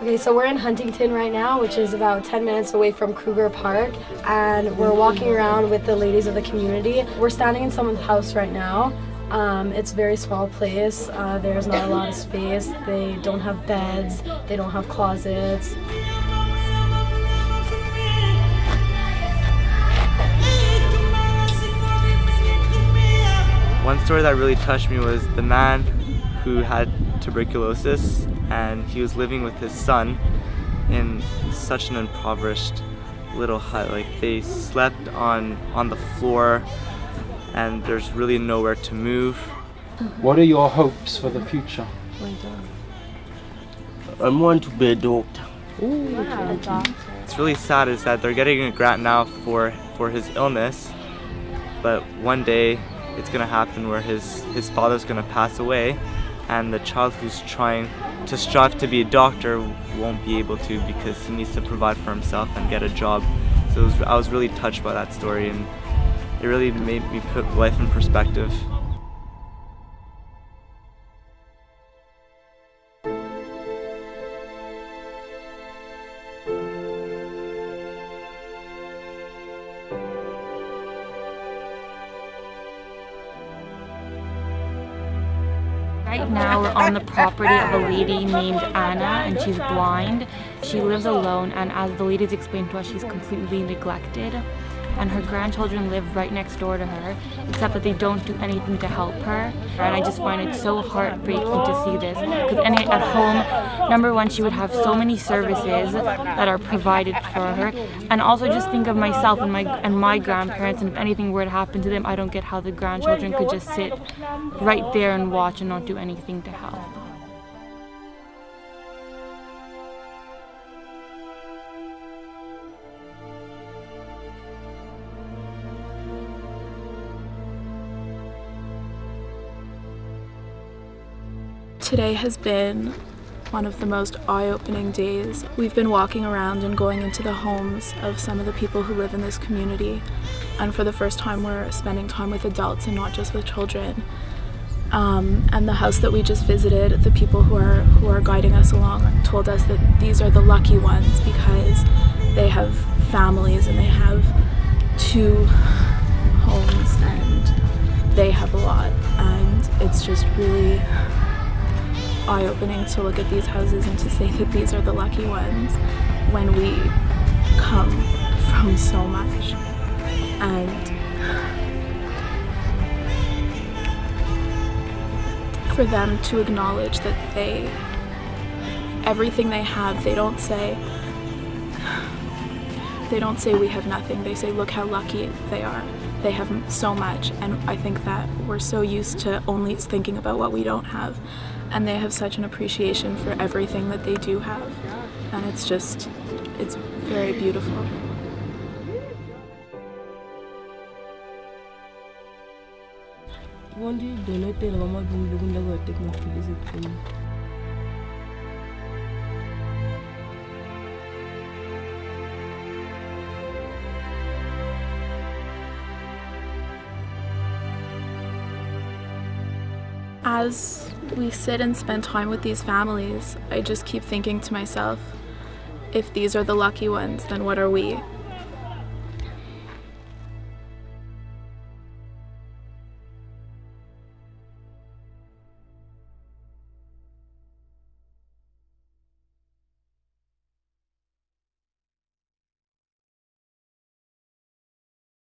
Okay, so we're in Huntington right now, which is about 10 minutes away from Kruger Park, and we're walking around with the ladies of the community. We're standing in someone's house right now. Um, it's a very small place. Uh, there's not a lot of space. They don't have beds. They don't have closets. One story that really touched me was the man who had tuberculosis and he was living with his son in such an impoverished little hut. Like they slept on on the floor and there's really nowhere to move. What are your hopes for the future? I want to be a doctor. It's really sad is that they're getting a grant now for for his illness, but one day it's gonna happen where his his father's gonna pass away and the child who's trying to strive to be a doctor won't be able to because he needs to provide for himself and get a job. So was, I was really touched by that story and it really made me put life in perspective. Right now we're on the property of a lady named Anna and she's blind. She lives alone and as the ladies explained to us, she's completely neglected. And her grandchildren live right next door to her, except that they don't do anything to help her. And I just find it so heartbreaking to see this. Because at home, number one, she would have so many services that are provided for her. And also just think of myself and my and my grandparents, and if anything were to happen to them, I don't get how the grandchildren could just sit right there and watch and not do anything to help. Today has been one of the most eye-opening days. We've been walking around and going into the homes of some of the people who live in this community and for the first time we're spending time with adults and not just with children. Um, and the house that we just visited, the people who are who are guiding us along told us that these are the lucky ones because they have families and they have two homes and they have a lot and it's just really eye-opening to look at these houses and to say that these are the lucky ones when we come from so much. And for them to acknowledge that they everything they have they don't say they don't say we have nothing. They say look how lucky they are they have so much and I think that we're so used to only thinking about what we don't have and they have such an appreciation for everything that they do have. And it's just it's very beautiful. As we sit and spend time with these families, I just keep thinking to myself, if these are the lucky ones, then what are we?